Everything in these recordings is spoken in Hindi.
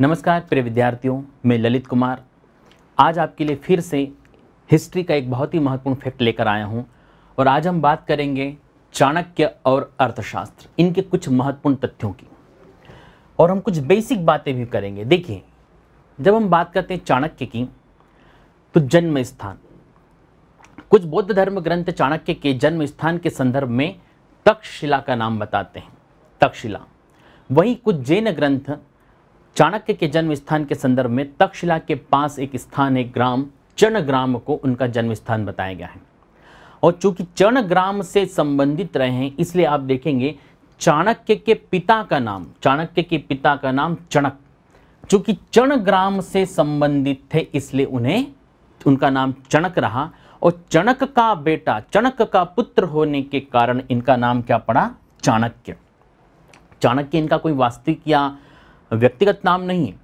नमस्कार, प्रिय विद्यार्थियों, मैं ललित कुमार। आज आपके लिए फिर से हिस्ट्री का एक बहुत ही महत्वपूर्ण फैक्ट लेकर आया हूँ और आज हम बात करेंगे चाणक्य और अर्थशास्त्र, इनके कुछ महत्वपूर्ण तथ्यों की। और हम कुछ बेसिक बातें भी करेंगे। देखिए, जब हम बात करते हैं चाणक्य की तो जन्म स्थान। कुछ बौद्ध धर्म ग्रंथ चाणक्य के जन्म स्थान के संदर्भ में तक्षशिला का नाम बताते हैं। तक्षशिला। वहीं कुछ जैन ग्रंथ चाणक्य के जन्म स्थान के संदर्भ में तक्षशिला के पास एक स्थान है ग्राम, चरणग्राम को उनका जन्म स्थान बताया गया है। और चूँकि चरणग्राम से संबंधित रहे हैं, इसलिए आप देखेंगे चाणक्य के पिता का नाम, चाणक्य के पिता का नाम चणक। चूँकि चरणग्राम से संबंधित थे, इसलिए उन्हें, उनका नाम चणक रहा। और चणक का बेटा, चणक का पुत्र होने के कारण इनका नाम क्या पड़ा? चाणक्य। चाणक्य इनका कोई वास्तविक या व्यक्तिगत नाम नहीं है।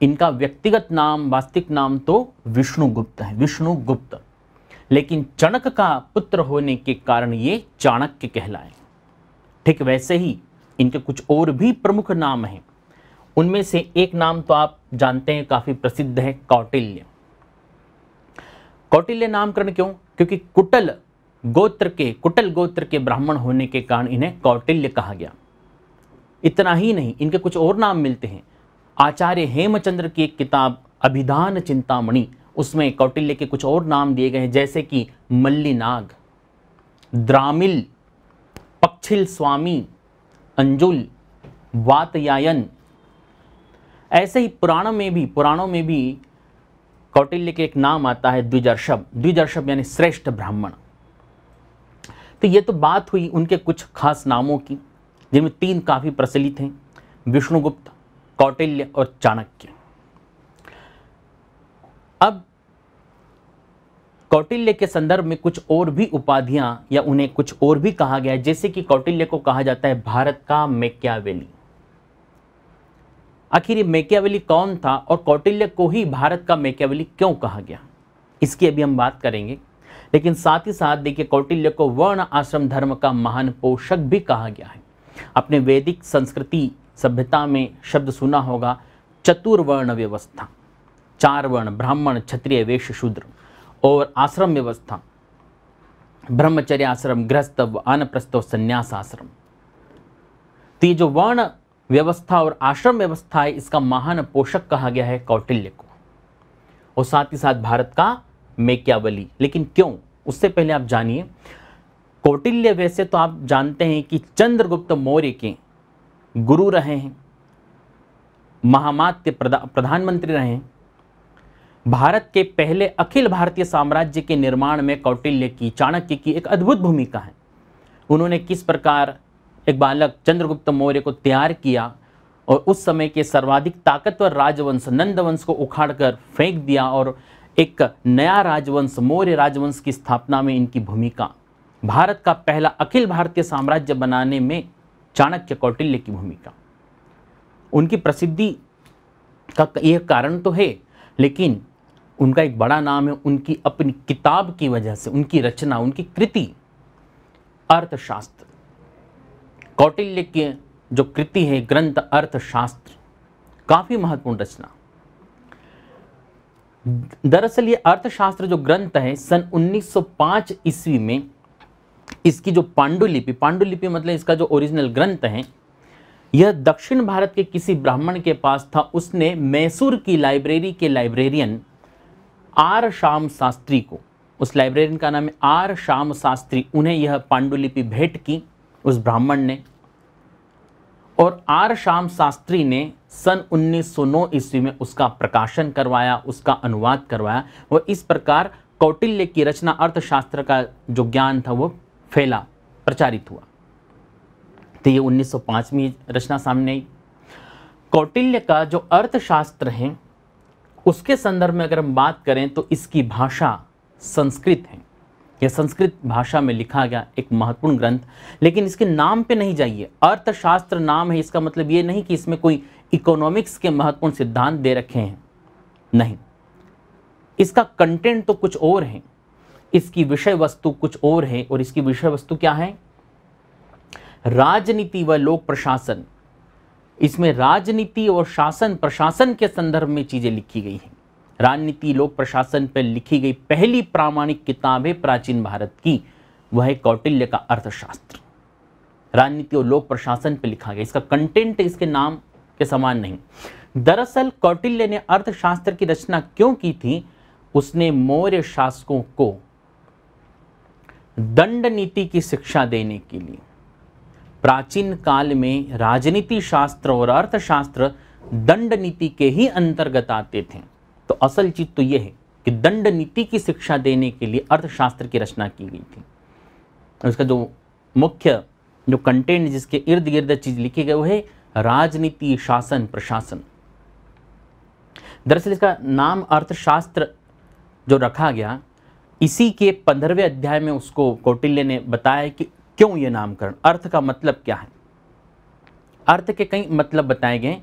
इनका व्यक्तिगत नाम, वास्तविक नाम तो विष्णुगुप्त है विष्णुगुप्त लेकिन चणक का पुत्र होने के कारण ये चाणक्य कहलाए। ठीक वैसे ही इनके कुछ और भी प्रमुख नाम हैं। उनमें से एक नाम तो आप जानते हैं, काफ़ी प्रसिद्ध है, कौटिल्य। कौटिल्य नामकरण क्यों? क्योंकि कुटल गोत्र के, कुटल गोत्र के ब्राह्मण होने के कारण इन्हें कौटिल्य कहा गया। इतना ही नहीं, इनके कुछ और नाम मिलते हैं। आचार्य हेमचंद्र की एक किताब, अभिधान चिंतामणि, उसमें कौटिल्य के कुछ और नाम दिए गए हैं, जैसे कि मल्लीनाग, द्रामिल पक्षिल स्वामी अंजुल, वातयायन। ऐसे ही पुराणों में भी, पुराणों में भी कौटिल्य के एक नाम आता है द्विजर्षभ। द्विजर्षभ यानी श्रेष्ठ ब्राह्मण। तो ये तो बात हुई उनके कुछ खास नामों की। जिनमें तीन काफ़ी प्रचलित हैं, विष्णुगुप्त, कौटिल्य और चाणक्य। अब, कौटिल्य के संदर्भ में कुछ और भी उपाधियाँ या उन्हें कुछ और भी कहा गया है, जैसे कि कौटिल्य को कहा जाता है भारत का मेक्यावेली। आखिर ये मेक्यावेली कौन था और कौटिल्य को ही भारत का मेक्यावेली क्यों कहा गया? इसकी अभी हम बात करेंगे। लेकिन साथ ही साथ देखिए, कौटिल्य को वर्ण आश्रम धर्म का महान पोषक भी कहा गया है। अपने वैदिक संस्कृति सभ्यता में शब्द सुना होगा, चतुर्वर्ण व्यवस्था चार वर्ण ब्राह्मण, क्षत्रिय वैश्य शूद्र, और आश्रम व्यवस्था, ब्रह्मचर्य आश्रम, गृहस्थ आनप्रस्थ संन्यास आश्रम। तो ये जो वर्ण व्यवस्था और आश्रम व्यवस्था है, इसका महान पोषक कहा गया है कौटिल्य को। और साथ ही साथ भारत का मेक्यावली। लेकिन क्यों? उससे पहले आप जानिए कौटिल्य वैसे तो आप जानते हैं कि चंद्रगुप्त मौर्य के गुरु रहे हैं, महामात्य प्रधानमंत्री रहे हैं। भारत के पहले अखिल भारतीय साम्राज्य के निर्माण में कौटिल्य की चाणक्य की एक अद्भुत भूमिका है। उन्होंने किस प्रकार एक बालक चंद्रगुप्त मौर्य को तैयार किया और उस समय के सर्वाधिक ताकतवर राजवंश नंदवंश को उखाड़कर फेंक दिया और एक नया राजवंश, मौर्य राजवंश की स्थापना में इनकी भूमिका भारत का पहला अखिल भारतीय साम्राज्य बनाने में चाणक्य कौटिल्य की भूमिका। उनकी प्रसिद्धि का यह कारण तो है, लेकिन उनका एक बड़ा नाम है, उनकी अपनी किताब की वजह से, उनकी रचना, उनकी कृति अर्थशास्त्र। कौटिल्य के जो कृति है, ग्रंथ अर्थशास्त्र, काफ़ी महत्वपूर्ण रचना। दरअसल ये अर्थशास्त्र जो ग्रंथ है, सन 1905 ईस्वी में इसकी जो पांडुलिपि पांडुलिपि मतलब इसका जो ओरिजिनल ग्रंथ है, यह दक्षिण भारत के किसी ब्राह्मण के पास था। उसने मैसूर की लाइब्रेरी के लाइब्रेरियन आर श्याम शास्त्री को, उस लाइब्रेरियन का नाम है आर श्याम शास्त्री, उन्हें यह पांडुलिपि भेंट की उस ब्राह्मण ने। और आर श्याम शास्त्री ने सन 1909 ईस्वी में उसका प्रकाशन करवाया, उसका अनुवाद करवाया। वह इस प्रकार कौटिल्य की रचना अर्थशास्त्र का जो ज्ञान था, वो फैला, प्रचारित हुआ। तो ये 1905 में रचना सामने आई। कौटिल्य का जो अर्थशास्त्र है, उसके संदर्भ में अगर हम बात करें तो इसकी भाषा संस्कृत है। यह संस्कृत भाषा में लिखा गया एक महत्वपूर्ण ग्रंथ, लेकिन इसके नाम पे नहीं जाइए। अर्थशास्त्र नाम है, इसका मतलब ये नहीं कि इसमें कोई इकोनॉमिक्स के महत्वपूर्ण सिद्धांत दे रखे हैं। नहीं। इसका कंटेंट तो कुछ और है। इसकी विषय वस्तु कुछ और है और इसकी विषय वस्तु क्या है? राजनीति व लोक प्रशासन। इसमें राजनीति और शासन, प्रशासन के संदर्भ में चीज़ें लिखी गई हैं। राजनीति, लोक प्रशासन पर लिखी गई पहली प्रामाणिक किताब है प्राचीन भारत की। वह है कौटिल्य का अर्थशास्त्र। राजनीति और लोक प्रशासन पर लिखा गया। इसका कंटेंट इसके नाम के समान नहीं। दरअसल कौटिल्य ने अर्थशास्त्र की रचना क्यों की थी? उसने मौर्य शासकों को दंड नीति की शिक्षा देने के लिए। प्राचीन काल में राजनीति शास्त्र और अर्थशास्त्र दंड नीति के ही अंतर्गत आते थे। तो असल चीज़ तो यह है कि दंड नीति की शिक्षा देने के लिए अर्थशास्त्र की रचना की गई थी। उसका जो मुख्य, जो कंटेंट जिसके इर्द गिर्द चीज़ लिखी गई, वो है राजनीति शासन प्रशासन। दरअसल इसका नाम अर्थशास्त्र जो रखा गया इसी के पंद्रहवें अध्याय में उसको कौटिल्य ने बताया कि क्यों ये नामकरण? अर्थ का मतलब क्या है? अर्थ के कई मतलब बताए गए।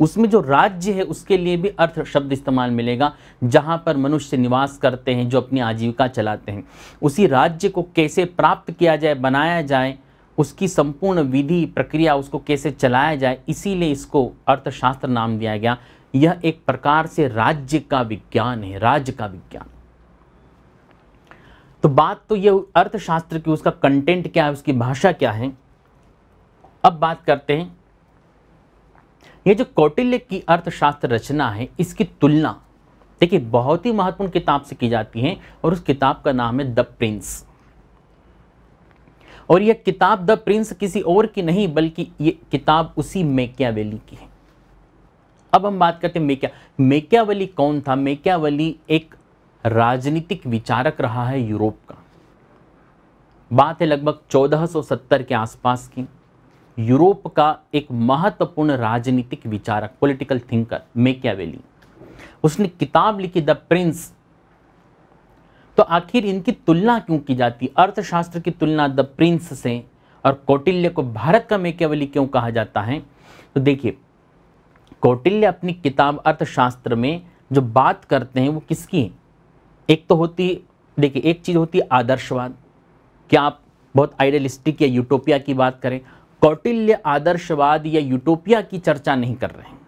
उसमें जो राज्य है, उसके लिए भी अर्थ शब्द इस्तेमाल मिलेगा, जहाँ पर मनुष्य निवास करते हैं, जो अपनी आजीविका चलाते हैं। उसी राज्य को कैसे प्राप्त किया जाए, बनाया जाए, उसकी संपूर्ण विधि प्रक्रिया उसको कैसे चलाया जाए, इसीलिए इसको अर्थशास्त्र नाम दिया गया। यह एक प्रकार से राज्य का विज्ञान है, राज्य का विज्ञान। तो बात तो यह अर्थशास्त्र की, उसका कंटेंट क्या है, उसकी भाषा क्या है? अब बात करते हैं। ये जो कौटिल्य की अर्थशास्त्र रचना है, इसकी तुलना, देखिए, बहुत ही महत्वपूर्ण किताब से की जाती है, और उस किताब का नाम है द प्रिंस। और यह किताब द प्रिंस किसी और की नहीं, बल्कि ये किताब उसी मेकियावेली की है। अब हम बात करते हैं मेकिया, मेकियावली कौन था? मेकियावली एक राजनीतिक विचारक रहा है यूरोप का। बात है लगभग 1470 के आसपास की। यूरोप का एक महत्वपूर्ण राजनीतिक विचारक पॉलिटिकल थिंकर मेकियावेली उसने किताब लिखी द प्रिंस तो आखिर इनकी तुलना क्यों की जाती? अर्थशास्त्र की तुलना द प्रिंस से और कौटिल्य को भारत का मेकियावली क्यों कहा जाता है? तो देखिए, कौटिल्य अपनी किताब अर्थशास्त्र में जो बात करते हैं वो किसकी है? एक तो होती, देखिए, एक चीज़ होती है आदर्शवाद। क्या आप बहुत आइडियलिस्टिक या यूटोपिया की बात करें, कौटिल्य आदर्शवाद या यूटोपिया की चर्चा नहीं कर रहे हैं।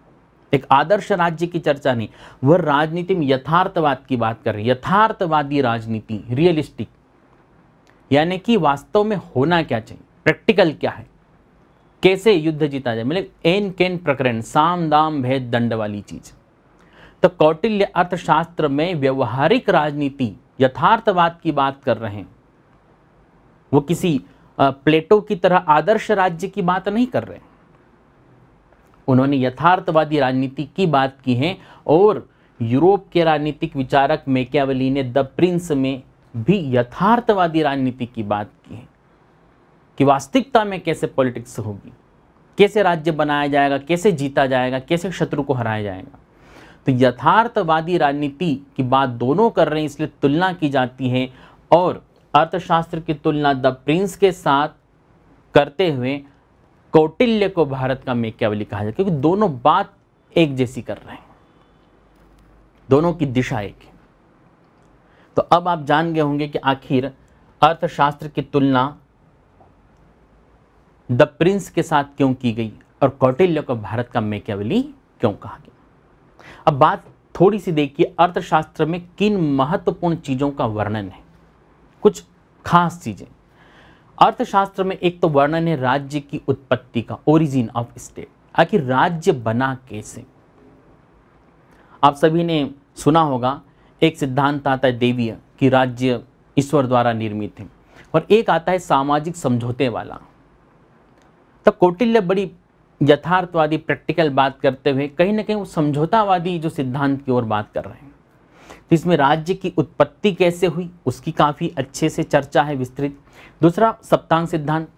एक आदर्श राज्य की चर्चा नहीं, वह राजनीति में यथार्थवाद की बात कर रहे हैं। यथार्थवादी राजनीति रियलिस्टिक यानी कि वास्तव में होना क्या चाहिए? प्रैक्टिकल क्या है? कैसे युद्ध जीता जाए? मतलब एन केन प्रकरण, साम दाम भेद दंड वाली चीज़। तो कौटिल्य अर्थशास्त्र में व्यवहारिक राजनीति यथार्थवाद की बात कर रहे हैं। वो किसी प्लेटो की तरह आदर्श राज्य की बात नहीं कर रहे। उन्होंने यथार्थवादी राजनीति की बात की है और यूरोप के राजनीतिक विचारक मेकियावली ने द प्रिंस में भी यथार्थवादी राजनीति की बात की है कि वास्तविकता में कैसे पॉलिटिक्स होगी, कैसे राज्य बनाया जाएगा, कैसे जीता जाएगा, कैसे शत्रु को हराया जाएगा। तो यथार्थवादी राजनीति की बात दोनों कर रहे हैं, इसलिए तुलना की जाती है। और अर्थशास्त्र की तुलना द प्रिंस के साथ करते हुए कौटिल्य को भारत का मेक्यावली कहा जाए क्योंकि दोनों बात एक जैसी कर रहे हैं। दोनों की दिशा एक है। तो अब आप जान गए होंगे कि आखिर अर्थशास्त्र की तुलना द प्रिंस के साथ क्यों की गई और कौटिल्य को भारत का मेक्यावली क्यों कहा गया? अब बात थोड़ी सी देखिए, अर्थशास्त्र में किन महत्वपूर्ण चीज़ों का वर्णन है। कुछ खास चीज़ें। अर्थशास्त्र में एक तो वर्णन है राज्य की उत्पत्ति का ओरिजिन ऑफ़ स्टेट आखिर राज्य बना कैसे? आप सभी ने सुना होगा, एक सिद्धांत आता है देवीय, कि राज्य ईश्वर द्वारा निर्मित है। और एक आता है सामाजिक समझौते वाला। तो कौटिल्य बड़ी यथार्थवादी प्रैक्टिकल बात करते हुए कहीं ना कहीं वो समझौतावादी जो सिद्धांत की ओर बात कर रहे हैं। तो इसमें राज्य की उत्पत्ति कैसे हुई, उसकी काफ़ी अच्छे से चर्चा है विस्तृत। दूसरा, सप्तांग सिद्धांत।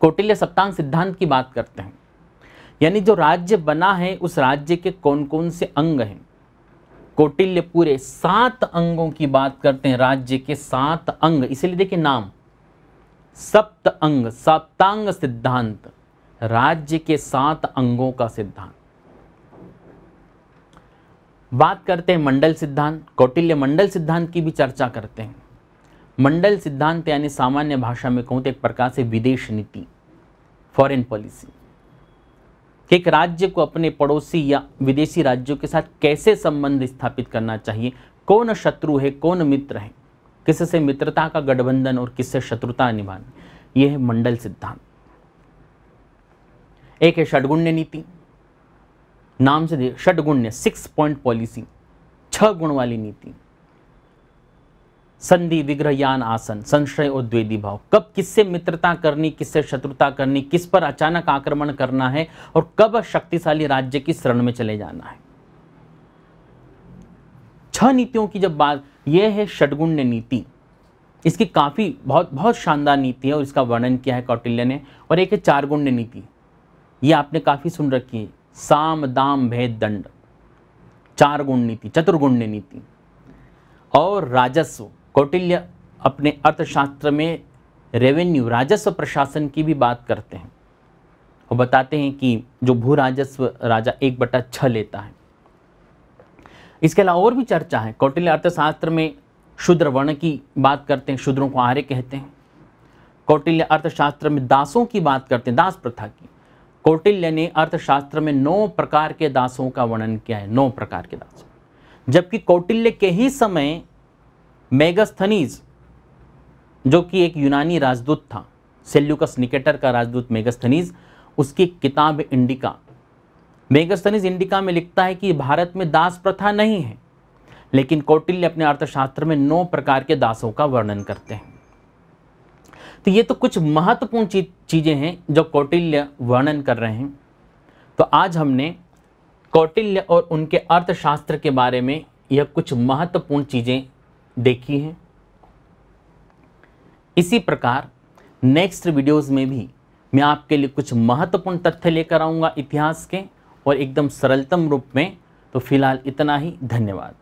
कौटिल्य सप्तांग सिद्धांत की बात करते हैं। यानी जो राज्य बना है, उस राज्य के कौन कौन से अंग हैं? कौटिल्य पूरे सात अंगों की बात करते हैं, राज्य के सात अंग। इसीलिए देखिए नाम। सप्त अंग, सप्तांग सिद्धांत। राज्य के सात अंगों का सिद्धांत। बात करते हैं मंडल सिद्धांत, कौटिल्य मंडल सिद्धांत की भी चर्चा करते हैं। मंडल सिद्धांत यानी सामान्य भाषा में कहूँ तो एक प्रकार से विदेश नीति फॉरेन पॉलिसी कि एक राज्य को अपने पड़ोसी या विदेशी राज्यों के साथ कैसे संबंध स्थापित करना चाहिए, कौन शत्रु है, कौन मित्र है, किससे मित्रता का गठबंधन और किससे शत्रुता निभानी, यह है मंडल सिद्धांत। एक है षडगुण्य नीति, नाम से षडगुण्य सिक्स पॉइंट पॉलिसी छह गुण वाली नीति। संधि, विग्रह, यान, आसन, संशय और द्वेदी भाव। कब किससे मित्रता करनी, किससे शत्रुता करनी, किस पर अचानक आक्रमण करना है और कब शक्तिशाली राज्य की शरण में चले जाना है? छह नीतियों की जब बात, यह है षडगुण्य नीति। इसकी काफ़ी, बहुत बहुत शानदार नीति है और इसका वर्णन किया है कौटिल्य ने, और एक है चार गुण्य नीति। ये आपने काफ़ी सुन रखी है। साम, दाम, भेद, दंड। चार गुण नीति चतुर्गुण्य नीति। और राजस्व, कौटिल्य अपने अर्थशास्त्र में रेवेन्यू राजस्व प्रशासन की भी बात करते हैं। और बताते हैं कि जो भू राजस्व राजा एक बटा छः लेता है। इसके अलावा और भी चर्चा है। कौटिल्य अर्थशास्त्र में शूद्र वर्ण की बात करते हैं, शूद्रों को आर्य कहते हैं। कौटिल्य अर्थशास्त्र में दासों की बात करते हैं, दास प्रथा की। कौटिल्य ने अर्थशास्त्र में नौ प्रकार के दासों का वर्णन किया है, नौ प्रकार के दास। जबकि कौटिल्य के ही समय मेगस्थनीज, जो कि एक यूनानी राजदूत था, सेल्यूकस निकेटर का राजदूत मेगस्थनीज, उसकी किताब इंडिका। मेगस्थनीज इंडिका में लिखता है कि भारत में दास प्रथा नहीं है, लेकिन कौटिल्य अपने अर्थशास्त्र में नौ प्रकार के दासों का वर्णन करते हैं। तो ये तो कुछ महत्वपूर्ण चीज़ हैं जो कौटिल्य वर्णन कर रहे हैं। तो आज हमने कौटिल्य और उनके अर्थशास्त्र के बारे में यह कुछ महत्वपूर्ण चीज़ें देखी हैं। इसी प्रकार नेक्स्ट वीडियोस में भी मैं आपके लिए कुछ महत्वपूर्ण तथ्य लेकर आऊँगा इतिहास के और एकदम सरलतम रूप में। तो फ़िलहाल इतना ही, धन्यवाद।